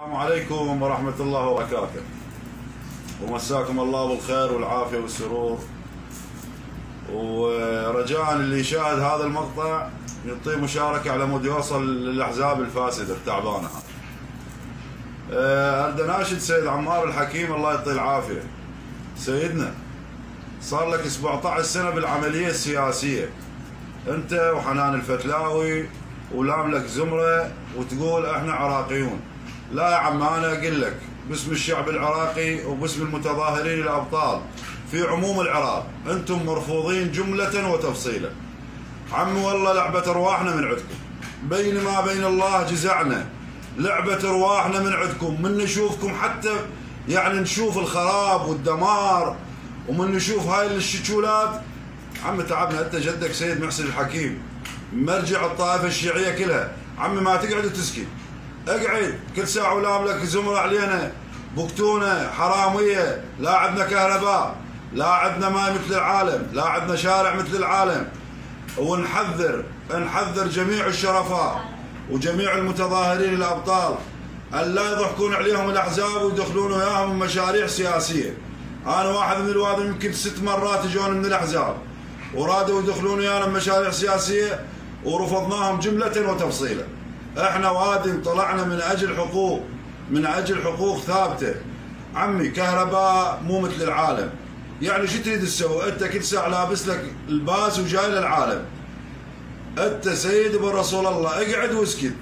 السلام عليكم ورحمة الله وبركاته. ومساكم الله بالخير والعافية والسرور. ورجاء اللي يشاهد هذا المقطع يعطيه مشاركة على مود يوصل للأحزاب الفاسدة التعبانة. أه، أريد أناشد سيد عمار الحكيم الله يعطيه العافية. سيدنا صار لك 17 سنة بالعملية السياسية. أنت وحنان الفتلاوي ولام لك زمرة وتقول إحنا عراقيون. لا يا عم أنا أقول لك باسم الشعب العراقي وباسم المتظاهرين الأبطال في عموم العراق أنتم مرفوضين جملة وتفصيلا. عمي والله لعبة أرواحنا من عندكم. بينما بين الله جزعنا لعبة أرواحنا من عندكم. من نشوفكم حتى يعني نشوف الخراب والدمار ومن نشوف هاي الشتولات عم تعبنا أنت جدك سيد محسن الحكيم مرجع الطائفة الشيعية كلها. عمي ما تقعد وتسكت. اقعد كل ساعة ولام لك زمره علينا. بكتونه حرامية. لا عندنا كهرباء. لا عندنا ماء مثل العالم. لا عندنا شارع مثل العالم. ونحذر نحذر جميع الشرفاء وجميع المتظاهرين الأبطال. ان لا يضحكون عليهم الأحزاب ويدخلون وياهم مشاريع سياسية. أنا واحد من الوادي يمكن ست مرات اجون من الأحزاب. ورادوا يدخلون ويانا مشاريع سياسية ورفضناهم جملة وتفصيلا. إحنا وادم طلعنا من أجل حقوق من أجل حقوق ثابتة. عمي كهرباء مو مثل العالم. يعني شو تريد تسوي؟ انت كل ساعة لابس لك الباس وجاي للعالم. انت سيد ابن رسول الله اقعد واسكت.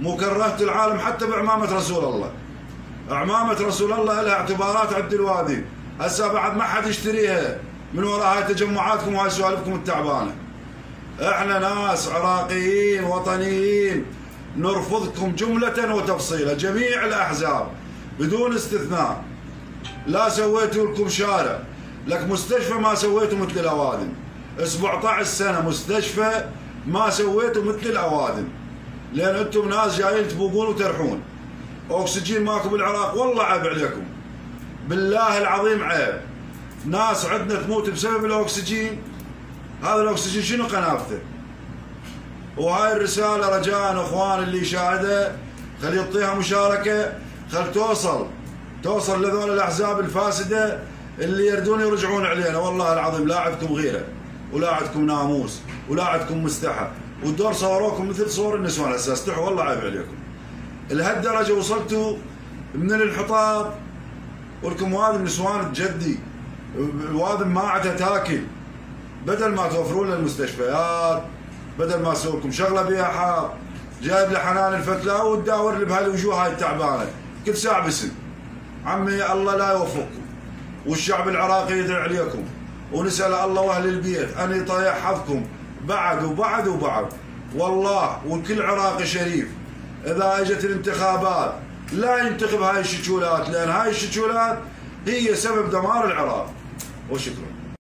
مو كرهت العالم حتى بعمامة رسول الله. عمامة رسول الله لها اعتبارات عند الوادي. هسه بعد ما حد يشتريها من وراء هاي تجمعاتكم وهاي سوالفكم التعبانة. إحنا ناس عراقيين وطنيين. نرفضكم جملة وتفصيلا جميع الأحزاب بدون استثناء. لا سويتوا لكم شارع لك مستشفى ما سويتوا مثل الأوادم 17 سنة مستشفى ما سويتوا مثل الأوادم لأن أنتم ناس جايين تبوقون وترحون. أكسجين ماكو بالعراق والله عيب عليكم. بالله العظيم عيب. ناس عندنا تموت بسبب الأكسجين. هذا الأكسجين شنو قنافته وهاي الرسالة رجاء أخوان اللي يشاهدها خلي يعطيها مشاركة. خل توصل. توصل لذول الأحزاب الفاسدة اللي يردون يرجعون علينا. والله العظيم لا عندكم غيرة. ولا عندكم ناموس. ولا عندكم مستحى. والدور صوروكم مثل صور النسوان. هسه استحوا. والله عيب عليكم. لهالدرجة وصلتوا من الانحطاط. ولكم وادم نسوان تجدي. الوادم ما عندها تاكل. بدل ما توفرون للمستشفيات. بدل ما أسوي لكم شغلة بيها حار جايب لي حنان الفتلة وتداور لي بهالوجوه هاي التعبانة. كل ساعة باسم عمي الله لا يوفقكم. والشعب العراقي يدعي عليكم. ونسأل الله وأهل البيت أن يطيح حظكم. بعد وبعد وبعد. والله وكل عراقي شريف. إذا أجت الانتخابات لا ينتخب هاي الشتولات لأن هاي الشتولات هي سبب دمار العراق. وشكرا.